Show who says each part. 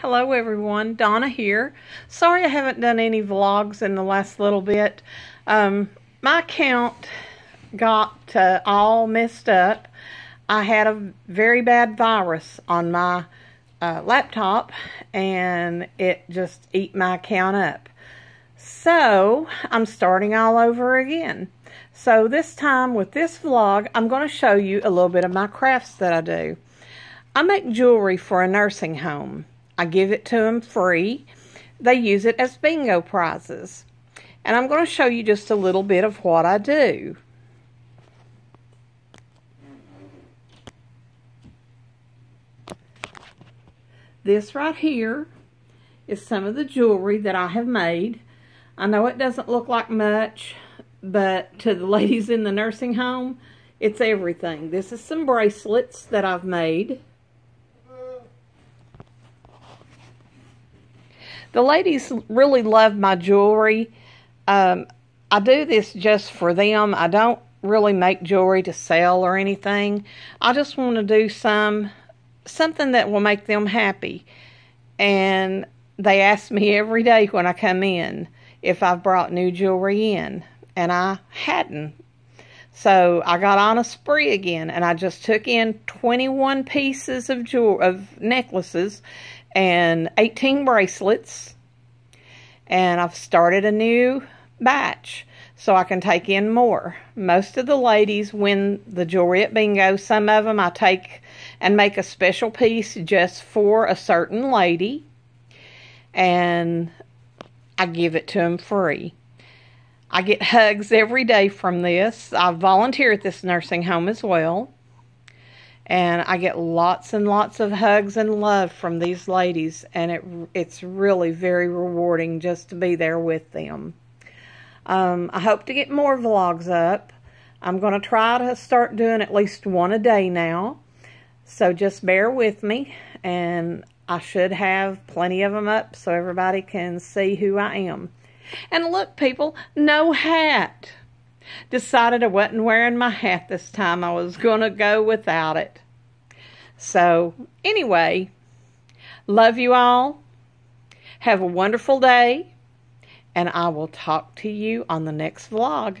Speaker 1: Hello everyone, Donna here. Sorry I haven't done any vlogs in the last little bit. Um, my account got uh, all messed up. I had a very bad virus on my uh, laptop and it just eat my account up. So I'm starting all over again. So this time with this vlog, I'm going to show you a little bit of my crafts that I do. I make jewelry for a nursing home. I give it to them free. They use it as bingo prizes. And I'm going to show you just a little bit of what I do. This right here is some of the jewelry that I have made. I know it doesn't look like much, but to the ladies in the nursing home, it's everything. This is some bracelets that I've made. The ladies really love my jewelry. Um, I do this just for them. I don't really make jewelry to sell or anything. I just want to do some something that will make them happy. And they ask me every day when I come in if I've brought new jewelry in, and I hadn't. So I got on a spree again, and I just took in 21 pieces of jewel of necklaces and 18 bracelets. And I've started a new batch so I can take in more. Most of the ladies win the jewelry at bingo. Some of them I take and make a special piece just for a certain lady. And I give it to them free. I get hugs every day from this. I volunteer at this nursing home as well. And I get lots and lots of hugs and love from these ladies. And it it's really very rewarding just to be there with them. Um, I hope to get more vlogs up. I'm going to try to start doing at least one a day now. So just bear with me. And I should have plenty of them up so everybody can see who I am. And look, people, no hat. Decided I wasn't wearing my hat this time. I was going to go without it. So, anyway, love you all. Have a wonderful day. And I will talk to you on the next vlog.